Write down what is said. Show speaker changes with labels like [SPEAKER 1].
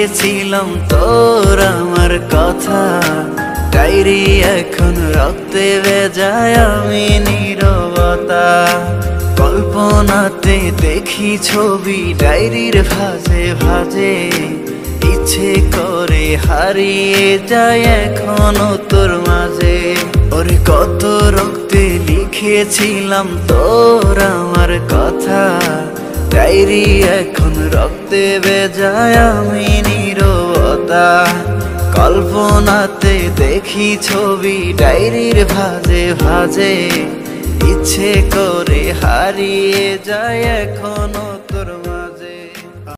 [SPEAKER 1] লিখেছিলাম তোর আমার কথা। ডায়েরি এখন রক্তে বেজায় আমি নিরবতা। কল্পনাতে দেখি ছবি ডায়েরির ভাজে ভাজে। ইচ্ছে করে হারিয়ে যায় এখনও তোর মাঝে। ওরে কত রক্তে লিখেছিলাম তোর আমার ডায়েরি এখন রক্তে বেজায় আমি নিরবতা। কল্পনাতে দেখি ছবি ডায়েরির ভাজে ভাজে। ইচ্ছে করে হারিয়ে যায় এখনও।